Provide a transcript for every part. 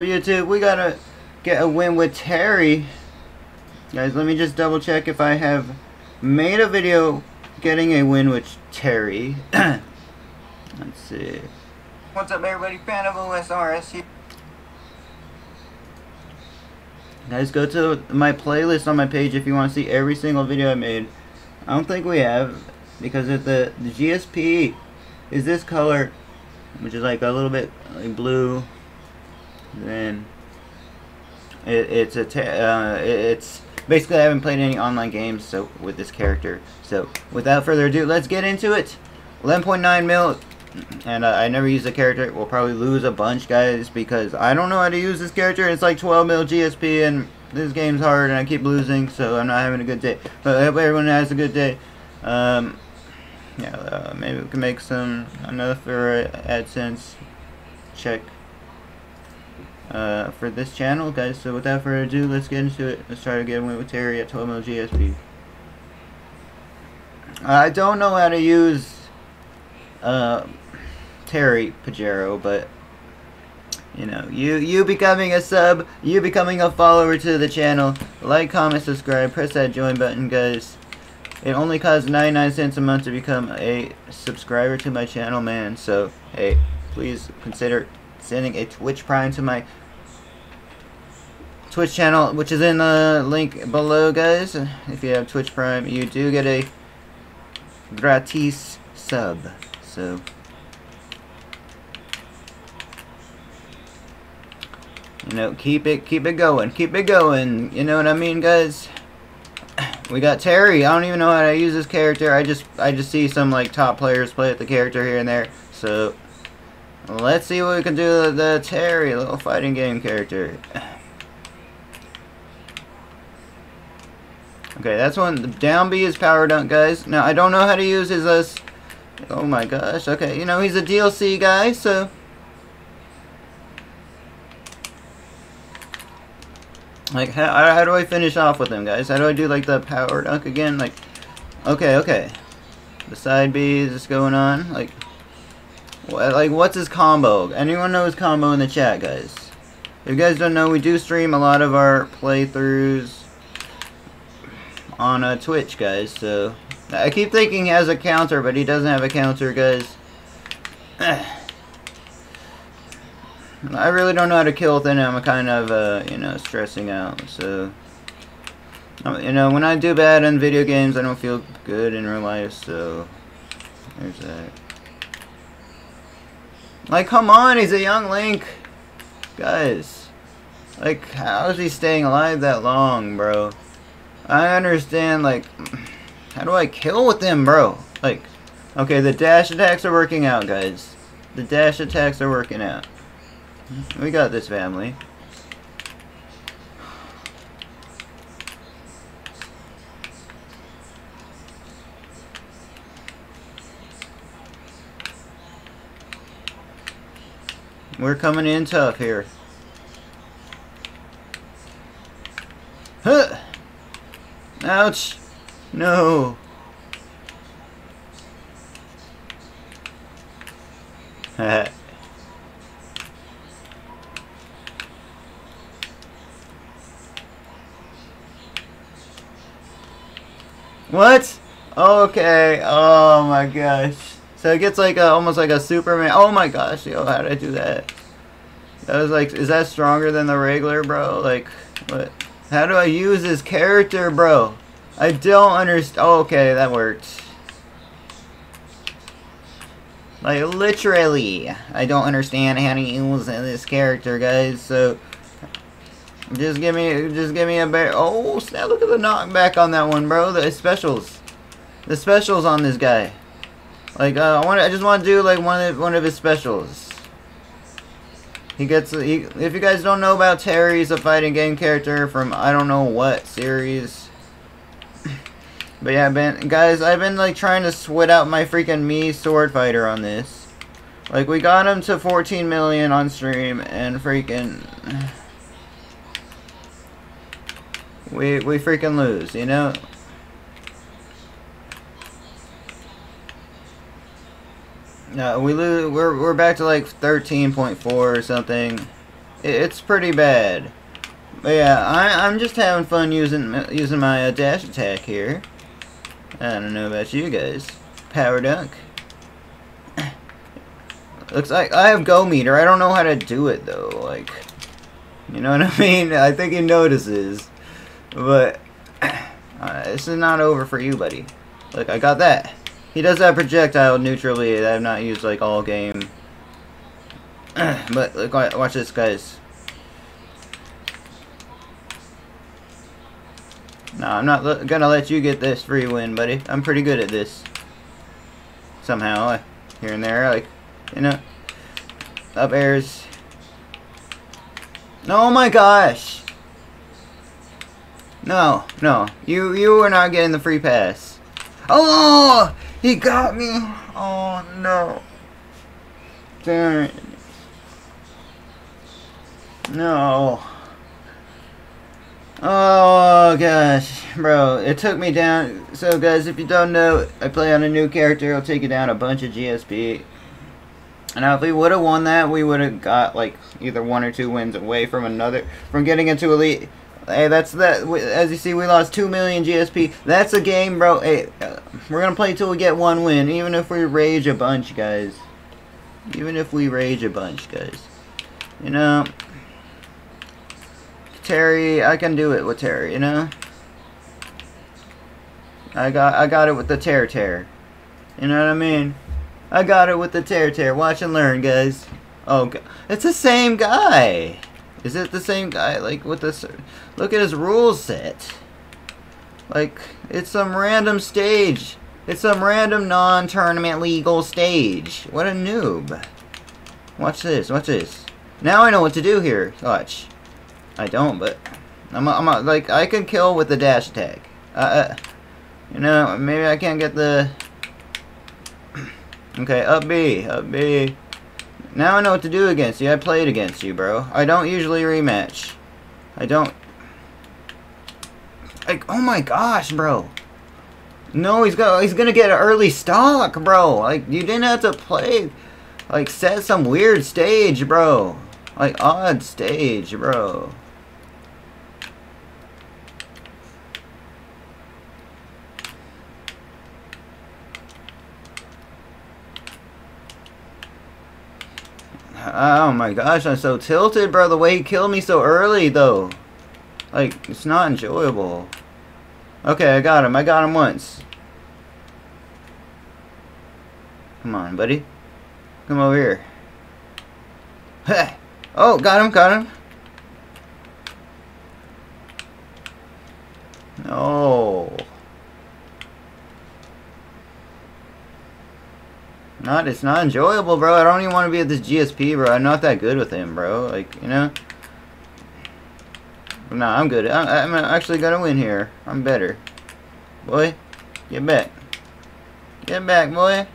YouTube, we gotta get a win with Terry. Guys, let me just double check if I have made a video getting a win with Terry. Let's see. What's up everybody, fan of OSRS here. Guys, go to my playlist on my page if you want to see every single video I made. I don't think we have, because if the, the GSP is this color, which is like a little bit like blue, then it, it's a uh, it's basically I haven't played any online games so with this character. So without further ado, let's get into it. 11.9 mil, and uh, I never use the character. We'll probably lose a bunch, guys, because I don't know how to use this character. It's like 12 mil GSP, and this game's hard, and I keep losing, so I'm not having a good day. But I hope everyone has a good day. Um, yeah, uh, maybe we can make some another for AdSense check uh, for this channel, guys. So without further ado, let's get into it. Let's try to get with Terry at 12 mil GSP. I don't know how to use uh, Terry Pajero, but you know, you you becoming a sub, you becoming a follower to the channel, like, comment, subscribe, press that join button, guys. It only costs 99 cents a month to become a subscriber to my channel, man. So, hey, please consider sending a Twitch Prime to my Twitch channel, which is in the link below, guys. If you have Twitch Prime, you do get a gratis sub. So, you know, keep it, keep it going, keep it going. You know what I mean, guys? We got Terry. I don't even know how to use this character. I just, I just see some like top players play with the character here and there. So, let's see what we can do with the Terry, little fighting game character. Okay, that's one. The down B is power dunk, guys. Now, I don't know how to use his, uh, oh my gosh. Okay, you know, he's a DLC guy, so. Like, how, how do I finish off with him, guys? How do I do, like, the power dunk again? Like, okay, okay. The side B is just going on. Like, like, what's his combo? Anyone know his combo in the chat, guys? If you guys don't know, we do stream a lot of our playthroughs on uh, Twitch, guys. So I keep thinking he has a counter, but he doesn't have a counter, guys. I really don't know how to kill with it. I'm kind of, uh, you know, stressing out. So, um, you know, when I do bad in video games, I don't feel good in real life. So, there's that. Like, come on, he's a young Link. Guys. Like, how is he staying alive that long, bro? I understand, like, how do I kill with them, bro? Like, okay, the dash attacks are working out, guys. The dash attacks are working out. We got this, family. We're coming in tough here. Huh! Ouch! No! what? Okay. Oh my gosh. So it gets like a, almost like a Superman. Oh my gosh, yo, how did I do that? That was like, is that stronger than the regular, bro? Like, what? How do I use this character, bro? I don't understand. Oh, okay, that worked. Like, literally, I don't understand how to use this character, guys, so... Just give me, just give me a bear. Oh, snap, look at the knockback on that one, bro. The specials. The specials on this guy. Like, uh, I want, I just want to do, like, one of, one of his specials. He gets, he, if you guys don't know about Terry, he's a fighting game character from I don't know what series. But yeah, been, guys, I've been like trying to sweat out my freaking Mii Swordfighter on this. Like we got him to 14 million on stream and freaking we we freaking lose, you know? No, we lose. We're we're back to like 13.4 or something. it's pretty bad. But yeah, I, I'm just having fun using using my uh, dash attack here. I don't know about you guys. Power dunk. Looks like I have go meter. I don't know how to do it though. Like, you know what I mean? I think he notices. But uh, this is not over for you, buddy. Look, I got that. He does that projectile neutrally that I've not used like all game. but look, watch this, guys. No, I'm not gonna let you get this free win, buddy. I'm pretty good at this. Somehow, here and there, like you know, up airs. Oh my gosh! No, no, you you are not getting the free pass. Oh, he got me. Oh no. Damn it. No. Oh gosh, bro, it took me down. So guys, if you don't know, I play on a new character. I'll take you down a bunch of GSP. And if we would have won that, we would have got like either one or two wins away from another, from getting into elite. Hey, that's that. As you see, we lost two million GSP. That's a game, bro. Hey, uh, we're gonna play till we get one win, even if we rage a bunch, guys. Even if we rage a bunch, guys. You know, Terry, I can do it with Terry. You know. I got, I got it with the tear tear. You know what I mean? I got it with the tear tear. Watch and learn, guys. Oh, it's the same guy. Is it the same guy? Like, with this... Look at his rule set. Like, it's some random stage. It's some random non-tournament legal stage. What a noob. Watch this. Watch this. Now I know what to do here. Watch. I don't, but... I'm, a, I'm a, like, I can kill with the dash attack. Uh, uh, you know, maybe I can't get the... Okay, up B, up B. Now I know what to do against you. I played against you, bro. I don't usually rematch. I don't... Like, oh my gosh, bro. No, he's got he's gonna get an early stock, bro. Like, you didn't have to play... Like, set some weird stage, bro. Like, odd stage, bro. Oh my gosh, I'm so tilted, bro. The way he killed me so early, though. Like, it's not enjoyable. Okay, I got him. I got him once. Come on, buddy. Come over here. Hey! Oh, got him, got him. No. Not, it's not enjoyable, bro. I don't even want to be at this GSP, bro. I'm not that good with him, bro. Like, you know? No, I'm good. I, I'm actually gonna win here. I'm better. Boy, get back. Get back, boy.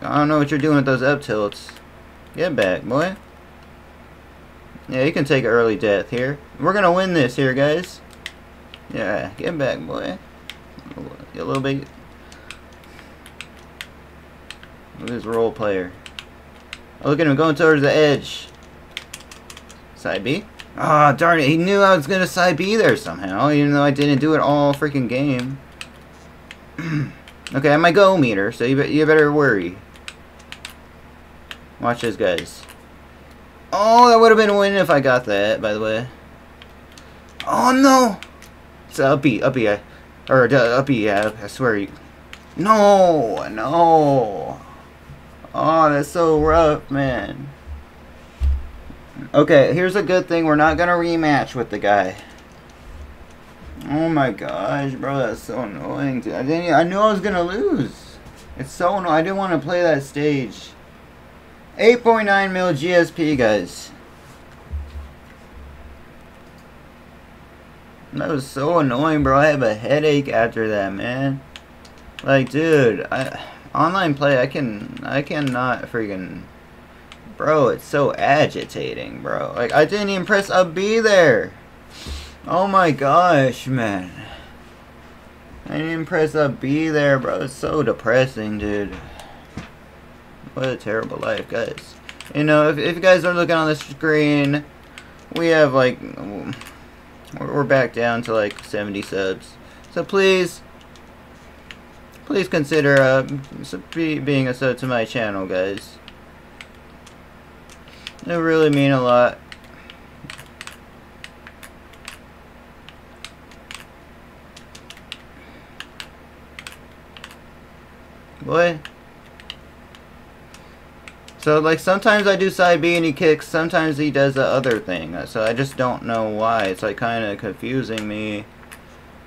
I don't know what you're doing with those up tilts. Get back, boy. Yeah, you can take early death here. We're gonna win this here, guys. Yeah, get back, boy. A little bit Look at this role player. Oh, look at him going towards the edge. Side B? Ah, oh, darn it. He knew I was going to side B there somehow, even though I didn't do it all freaking game. okay, I have my go meter, so you, be you better worry. Watch this, guys. Oh, that would have been a win if I got that, by the way. Oh, no! It's up B, up B. Or uh, up B, yeah, I swear. You, no, no. Oh, that's so rough, man. Okay, here's a good thing. We're not going to rematch with the guy. Oh my gosh, bro, that's so annoying. I didn't. I knew I was gonna lose. It's so annoying. I didn't want to play that stage. 8.9 mil GSP, guys. That was so annoying, bro. I have a headache after that, man. Like, dude, I online play, I can, I cannot freaking, bro, it's so agitating, bro. Like, I didn't even press a B there. Oh my gosh, man. I didn't even press a B there, bro. It's so depressing, dude. What a terrible life, guys. You know, if, if you guys are looking on the screen, we have like, we're back down to like 70 subs. So please, please consider uh, being a sub to my channel, guys. It really mean a lot. What? So, like, sometimes I do side B and he kicks, sometimes he does the other thing. So I just don't know why. It's, like, kind of confusing me.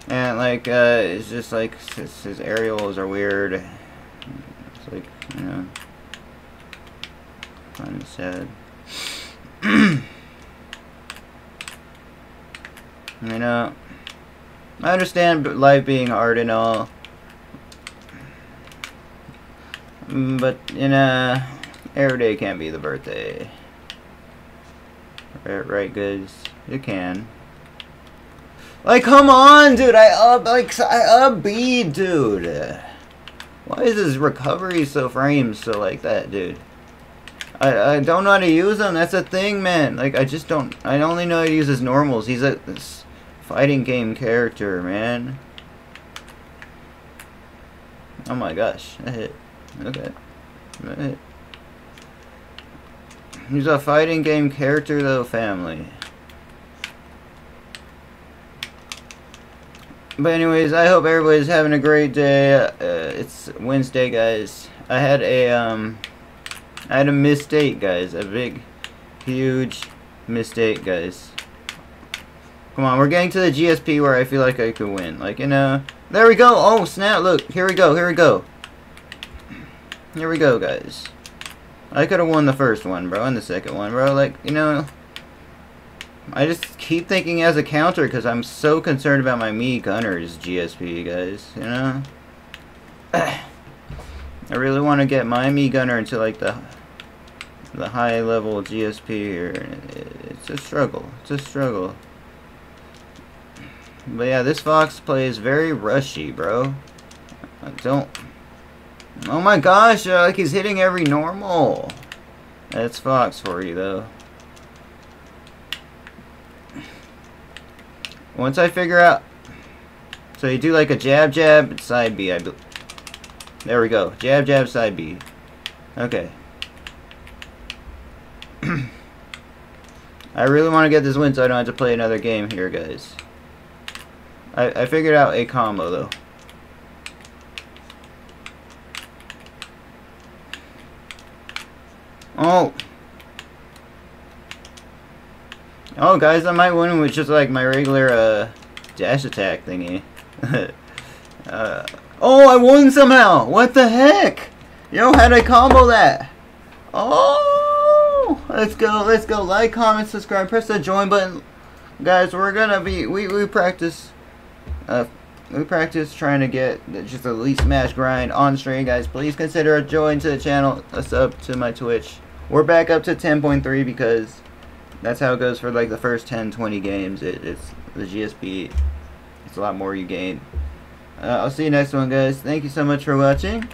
And, like, uh, it's just, like, his, his aerials are weird. It's, like, you know, kind of sad. you know, I understand life being hard and all. Mm, but, you know, every day can't be the birthday. Right, right guys? You can. Like, come on, dude. I up, like, I up B, dude. Why is his recovery so framed so like that, dude? I, I don't know how to use them. That's a thing, man. Like, I just don't... I only know how to use his normals. He's a fighting game character, man. Oh my gosh. That hit. Okay. That hit. He's a fighting game character, though, family. But anyways, I hope everybody's having a great day. Uh, it's Wednesday, guys. I had a, um... I had a mistake, guys. A big, huge mistake, guys. Come on, we're getting to the GSP where I feel like I could win. Like, you know... There we go! Oh, snap! Look, here we go, here we go. Here we go, guys. I could have won the first one, bro, and the second one, bro. Like, you know... I just keep thinking as a counter because I'm so concerned about my Mii Gunners GSP, guys, you know? I really want to get my Mii Gunner into, like, the the high level GSP here. It's a struggle. It's a struggle. But yeah, this Fox plays very rushy, bro. I don't... Oh my gosh, uh, like he's hitting every normal. That's Fox for you, though. Once I figure out... So you do like a jab, jab, side B, I. There we go. Jab, jab, side B. Okay. I really want to get this win so I don't have to play another game here, guys. I, I figured out a combo, though. Oh! Oh, guys, I might win with just like my regular uh, dash attack thingy. uh, oh, I won somehow! What the heck? Yo, how'd I combo that? Oh! let's go, let's go. Like, comment, subscribe, press the join button. Guys, we're gonna be, we, we practice, uh, we practice trying to get just the least smash grind on stream, guys. Please consider a join to the channel, a sub to my Twitch. We're back up to 10.3 because that's how it goes for like the first 10, 20 games. It, it's the GSP. It's a lot more you gain. Uh, I'll see you next one, guys. Thank you so much for watching.